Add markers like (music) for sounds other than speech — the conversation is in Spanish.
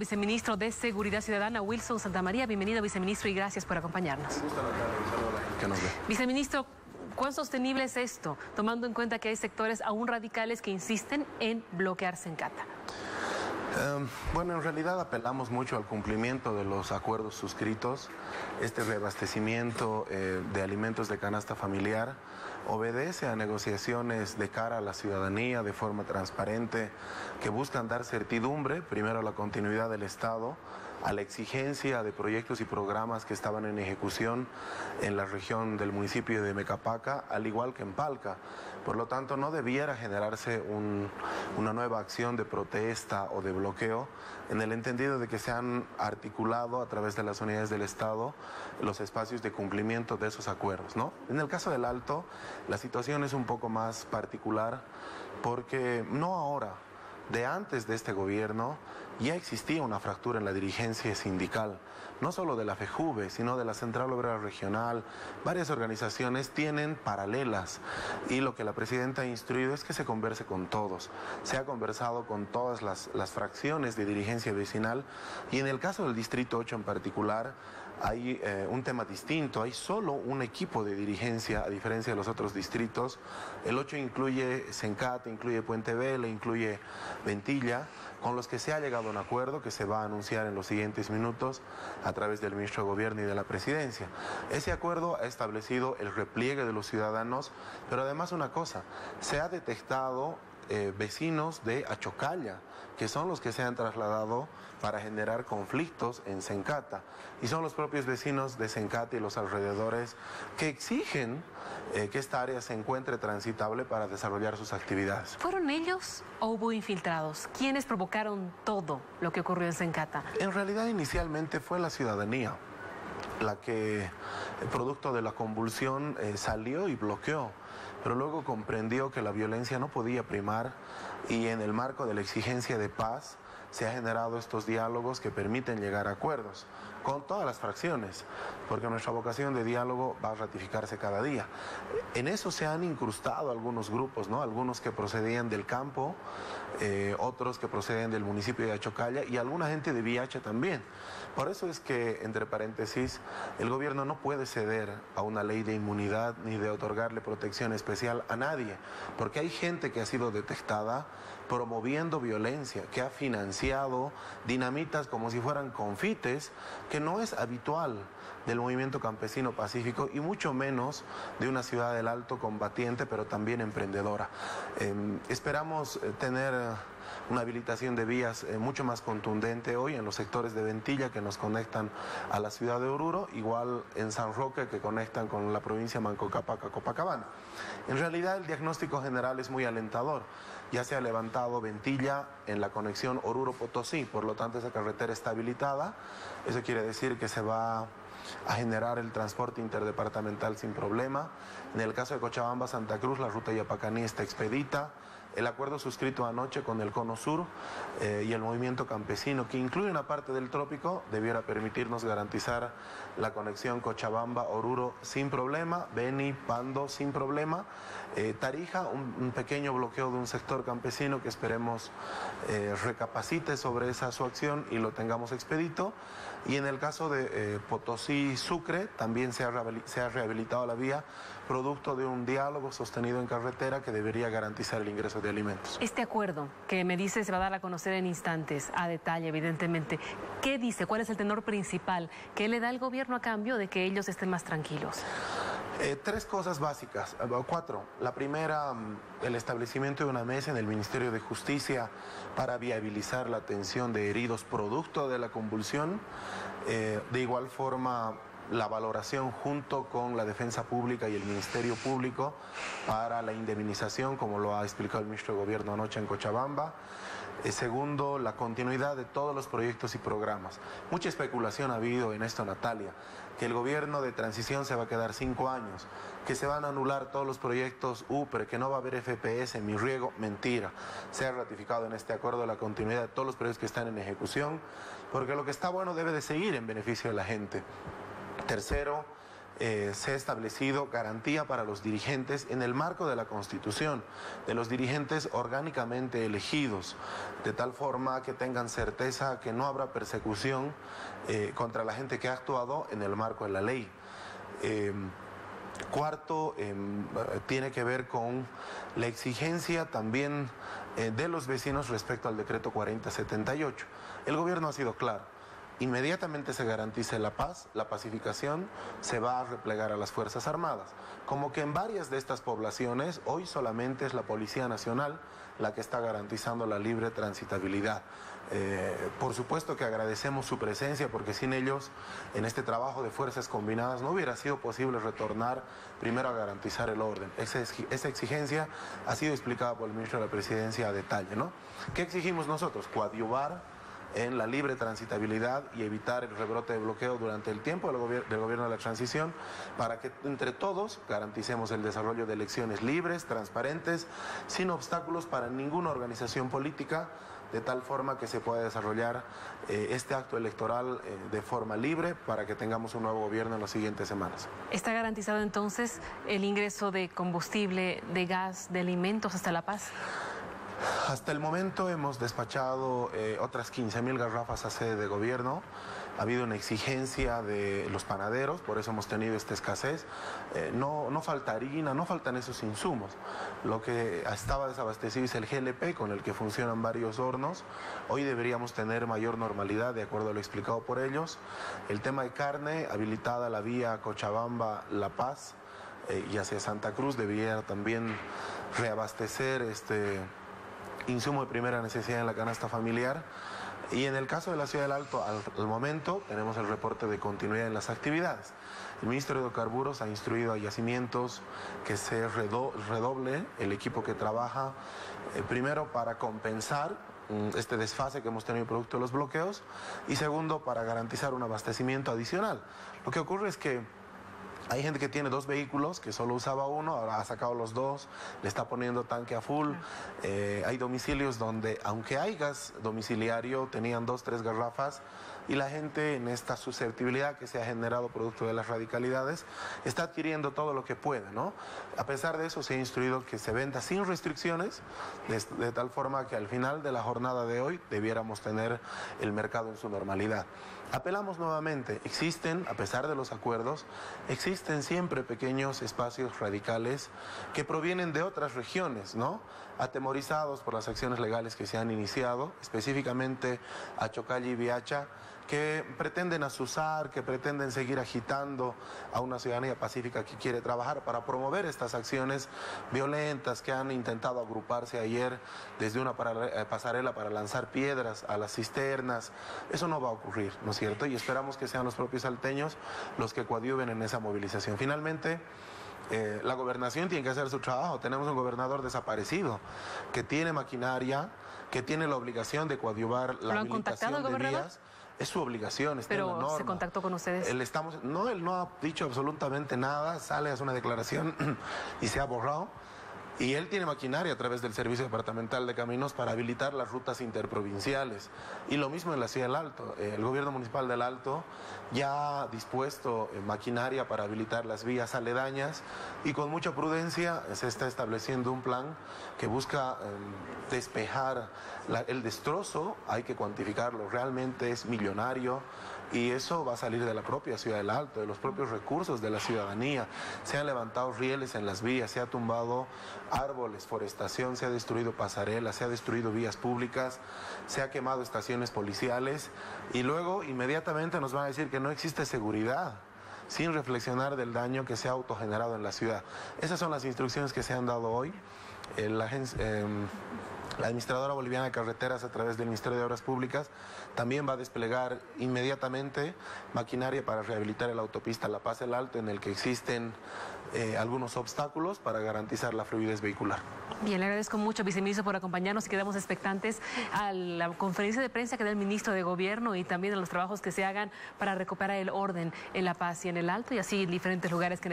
Viceministro de Seguridad Ciudadana, Wilson Santamaría. Bienvenido, viceministro, y gracias por acompañarnos. Viceministro, ¿cuán sostenible es esto, tomando en cuenta que hay sectores aún radicales que insisten en bloquear Sencata? Em, bueno, en realidad apelamos mucho al cumplimiento de los acuerdos suscritos. Este reabastecimiento eh, de alimentos de canasta familiar obedece a negociaciones de cara a la ciudadanía de forma transparente que buscan dar certidumbre, primero a la continuidad del Estado, a la exigencia de proyectos y programas que estaban en ejecución en la región del municipio de Mecapaca, al igual que en Palca. Por lo tanto, no debiera generarse una nueva acción de protesta o de bloqueo en el entendido de que se han articulado a través de las unidades del Estado los espacios de cumplimiento de esos acuerdos. ¿no? En el caso del Alto, la situación es un poco más particular porque no ahora, de antes de este gobierno ya existía una fractura en la dirigencia sindical, no solo de la FEJUVE, sino de la Central Obrera Regional. Varias organizaciones tienen paralelas y lo que la presidenta ha instruido es que se converse con todos. Se ha conversado con todas las, las fracciones de dirigencia vecinal y en el caso del Distrito 8 en particular, hay eh, un tema distinto, hay solo un equipo de dirigencia a diferencia de los otros distritos. El 8 incluye Sencate, incluye Puente Vela, incluye Ventilla, con los que se ha llegado a un acuerdo que se va a anunciar en los siguientes minutos a través del ministro de Gobierno y de la Presidencia. Ese acuerdo ha establecido el repliegue de los ciudadanos, pero además una cosa, se ha detectado eh, vecinos de Achocalla, que son los que se han trasladado para generar conflictos en Sencata. Y son los propios vecinos de Sencata y los alrededores que exigen eh, que esta área se encuentre transitable para desarrollar sus actividades. ¿Fueron ellos o hubo infiltrados? ¿Quiénes provocaron todo lo que ocurrió en Sencata? En realidad inicialmente fue la ciudadanía la que, producto de la convulsión, eh, salió y bloqueó pero luego comprendió que la violencia no podía primar y en el marco de la exigencia de paz se han generado estos diálogos que permiten llegar a acuerdos con todas las fracciones, porque nuestra vocación de diálogo va a ratificarse cada día. En eso se han incrustado algunos grupos, ¿no? Algunos que procedían del campo, eh, otros que proceden del municipio de Achocalla y alguna gente de Viacha también. Por eso es que, entre paréntesis, el gobierno no puede ceder a una ley de inmunidad ni de otorgarle protección especial a nadie, porque hay gente que ha sido detectada promoviendo violencia, que ha financiado dinamitas como si fueran confites, que no es habitual del movimiento campesino pacífico y mucho menos de una ciudad del alto combatiente, pero también emprendedora. Em, esperamos eh, tener una habilitación de vías eh, mucho más contundente hoy en los sectores de Ventilla que nos conectan a la ciudad de Oruro, igual en San Roque que conectan con la provincia Mancocapaca, Copacabana. En realidad el diagnóstico general es muy alentador ya se ha levantado Ventilla en la conexión Oruro-Potosí, por lo tanto esa carretera está habilitada. Eso quiere decir que se va a generar el transporte interdepartamental sin problema. En el caso de Cochabamba-Santa Cruz, la ruta Yapacaní está expedita. El acuerdo suscrito anoche con el Cono Sur eh, y el movimiento campesino, que incluye una parte del trópico, debiera permitirnos garantizar la conexión Cochabamba-Oruro sin problema, Beni, Pando sin problema, eh, Tarija, un, pequeño bloqueo de un sector campesino que esperemos eh, recapacite sobre esa su acción y lo tengamos expedito. Y en el caso de Potosí-Sucre, también se ha, se ha rehabilitado la vía, producto de un diálogo sostenido en carretera que debería garantizar el ingreso de alimentos. Este acuerdo que me dice se va a dar a conocer en instantes, a detalle, evidentemente. ¿Qué dice? ¿Cuál es el tenor principal? ¿Qué le da el gobierno a cambio de que ellos estén más tranquilos? Eh, tres cosas básicas, eh, cuatro. La primera, mm, el establecimiento de una mesa en el Ministerio de Justicia para viabilizar la atención de heridos producto de la convulsión. Eh, de igual forma, la valoración junto con la Defensa Pública y el Ministerio Público para la indemnización, como lo ha explicado el ministro de Gobierno anoche en Cochabamba. Eh, segundo, la continuidad de todos los proyectos y programas. Mucha especulación ha habido en esto, Natalia, que el gobierno de transición se va a quedar cinco años, que se van a anular todos los proyectos UPRE, que no va a haber FPS, mi riego, mentira. Se ha ratificado en este acuerdo la continuidad de todos los proyectos que están en ejecución, porque lo que está bueno debe de seguir en beneficio de la gente. Tercero, eh, se ha establecido garantía para los dirigentes en el marco de la Constitución, de los dirigentes orgánicamente elegidos, de tal forma que tengan certeza que no habrá persecución eh, contra la gente que ha actuado en el marco de la ley. Eh, cuarto, em, tiene que ver con la exigencia también de los vecinos respecto al decreto 4078. El gobierno ha sido claro inmediatamente se garantice la paz, la pacificación, se va a replegar a las Fuerzas Armadas. Como que en varias de estas poblaciones hoy solamente es la Policía Nacional la que está garantizando la libre transitabilidad. Eh, por supuesto que agradecemos su presencia porque sin ellos en este trabajo de fuerzas combinadas no hubiera sido posible retornar primero a garantizar el orden. Esa, exigencia ha sido explicada por el ministro de la Presidencia a detalle. ¿no? ¿Qué exigimos nosotros? Coadyuvar en la libre transitabilidad y evitar el rebrote de bloqueo durante el tiempo del, del, gobierno de la transición para que entre todos garanticemos el desarrollo de elecciones libres, transparentes, sin obstáculos para ninguna organización política de tal forma que se pueda desarrollar eh, este acto electoral eh, de forma libre para que tengamos un nuevo gobierno en las siguientes semanas. ¿Está garantizado entonces el ingreso de combustible, de gas, de alimentos hasta La Paz? Hasta el momento hemos despachado eh, otras 15.000 garrafas a sede de gobierno. Ha habido una exigencia de los panaderos, por eso hemos tenido esta escasez. Eh, no, no falta harina, no faltan esos insumos. Lo que estaba desabastecido es el GLP, con el que funcionan varios hornos. Hoy deberíamos tener mayor normalidad, de acuerdo a lo explicado por ellos. El tema de carne, habilitada la vía Cochabamba-La Paz eh, y hacia Santa Cruz, debería también reabastecer este insumo de primera necesidad en la canasta familiar. Y en el caso de la Ciudad del Alto, al, momento tenemos el reporte de continuidad en las actividades. El Ministro de Hidrocarburos ha instruido a yacimientos que se redoble el equipo que trabaja, eh, primero para compensar mm, este desfase que hemos tenido producto de los bloqueos y segundo para garantizar un abastecimiento adicional. Lo que ocurre es que hay gente que tiene dos vehículos, que solo usaba uno, ahora ha sacado los dos, le está poniendo tanque a full. Eh, hay domicilios donde, aunque hay gas domiciliario, tenían dos, tres garrafas y la gente en esta susceptibilidad que se ha generado producto de las radicalidades está adquiriendo todo lo que puede, ¿no? A pesar de eso se ha instruido que se venda sin restricciones, de tal forma que al final de la jornada de hoy debiéramos tener el mercado en su normalidad. Apelamos nuevamente, existen, a pesar de los acuerdos, existen siempre pequeños espacios radicales que provienen de otras regiones, ¿no? Atemorizados por las acciones legales que se han iniciado, específicamente a Chocalli y Viacha, que pretenden asusar, que pretenden seguir agitando a una ciudadanía pacífica que quiere trabajar para promover estas acciones violentas que han intentado agruparse ayer desde una eh, pasarela para lanzar piedras a las cisternas. Eso no va a ocurrir, ¿no es cierto? Y esperamos que sean los propios salteños los que coadyuven en esa movilización. Finalmente, eh, la gobernación tiene que hacer su trabajo. Tenemos un gobernador desaparecido que tiene maquinaria, que tiene la obligación de coadyuvar la ¿Lo han contactado de vías. Es su obligación, está Pero en la norma. se contactó con ustedes. Él estamos, no, él no ha dicho absolutamente nada, sale, hace una declaración (clears throat) y se ha borrado. Y él tiene maquinaria a través del Servicio Departamental de Caminos para habilitar las rutas interprovinciales. Y lo mismo en la Ciudad del Alto. El gobierno municipal del Alto ya ha dispuesto eh, maquinaria para habilitar las vías aledañas y con mucha prudencia se está estableciendo un plan que busca em, despejar el destrozo. Hay que cuantificarlo. Realmente es millonario y eso va a salir de la propia Ciudad del Alto, de los propios recursos de la ciudadanía. Se han levantado rieles en las vías, se ha tumbado árboles, forestación, se ha destruido pasarelas, se ha destruido vías públicas, se ha quemado estaciones policiales y luego inmediatamente nos van a decir que no existe seguridad sin reflexionar del daño que se ha autogenerado en la ciudad. Esas son las instrucciones que se han dado hoy. La em, la administradora boliviana de carreteras a través del Ministerio de Obras Públicas también va a desplegar inmediatamente maquinaria para rehabilitar la autopista La Paz el Alto en el que existen eh, algunos obstáculos para garantizar la fluidez vehicular. Bien, le agradezco mucho, viceministro, por acompañarnos y quedamos expectantes a la conferencia de prensa que da el ministro de Gobierno y también a los trabajos que se hagan para recuperar el orden en La Paz y en el Alto y así en diferentes lugares que